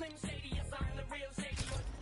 Shady, yes, I'm the real Shady.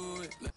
good.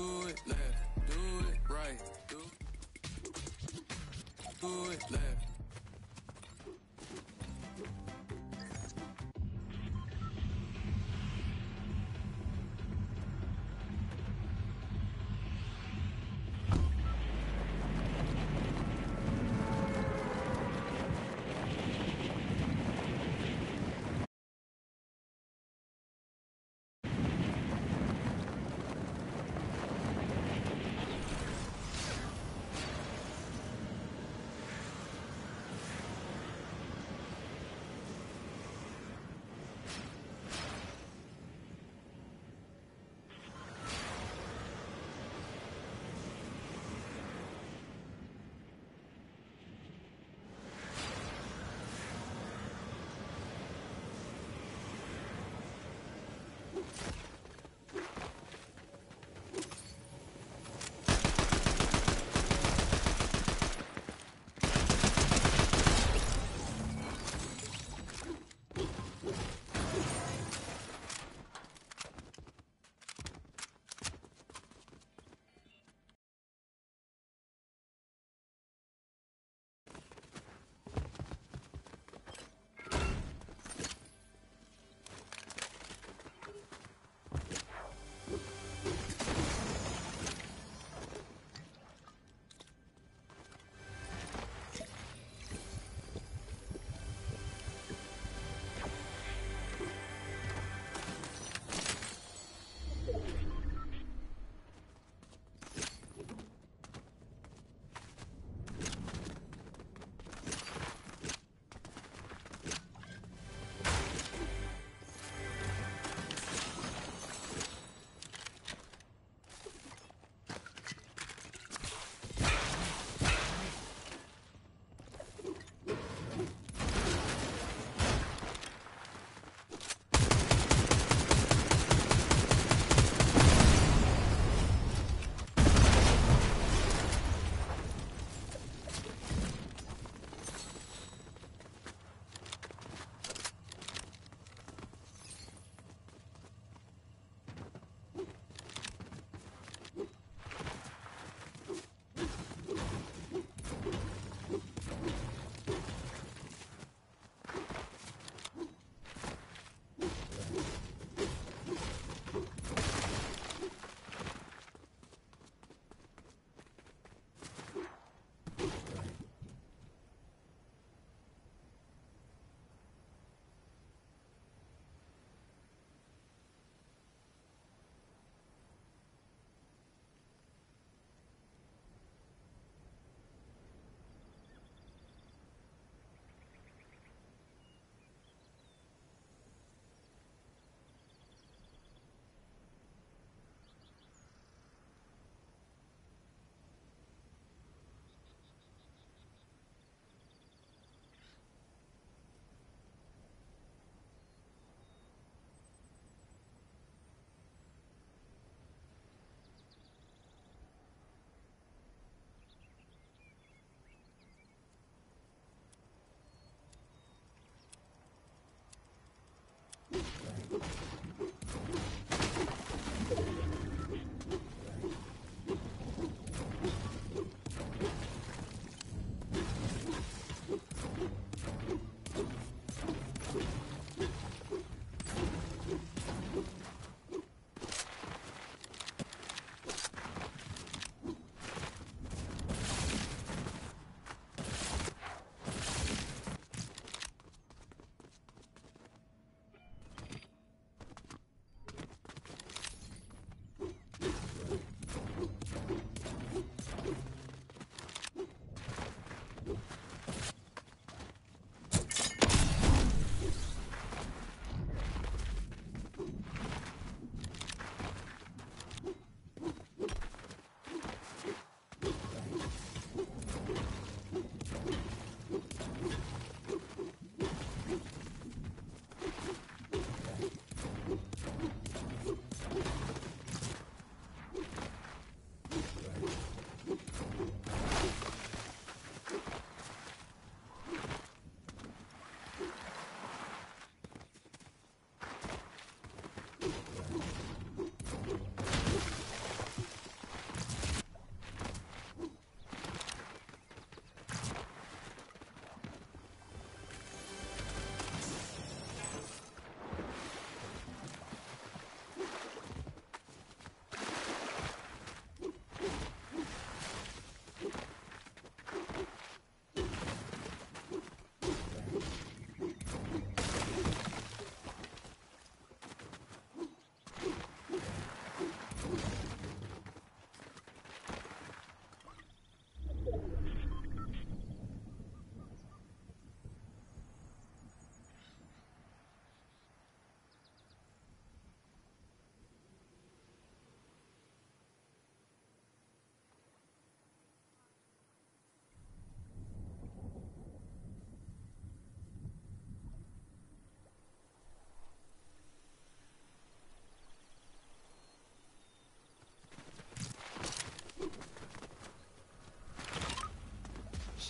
Do it left, do it right, do, it left.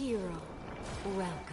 hero, welcome.